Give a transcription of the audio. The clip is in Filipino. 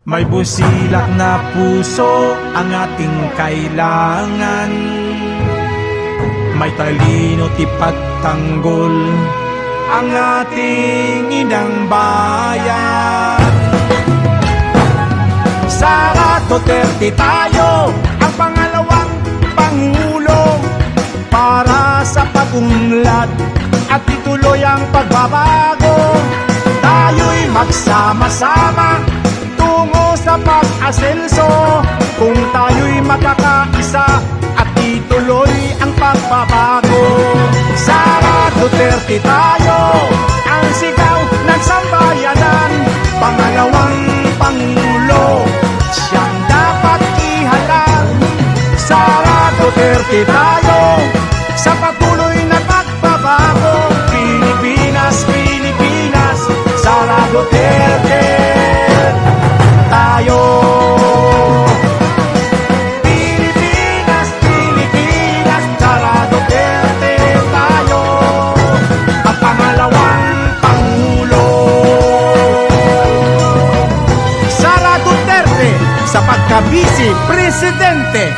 May busilak na puso ang ating kailangan. May talino tipagtanggol ang ating inang bayan. Sara Duterte tayo ang pangalawang pangulo. Para sa pagunlad at ituloy ang pagbabago Tayo'y magsama-sama pag-asenso. Kung tayo'y makakaisa at ituloy ang pagbabago. Sara Duterte tayo ang sigaw ng sambayanan. Pangalawang Pangulo siyang dapat ihalal. Sara Duterte tayo Vaca, vicepresidente.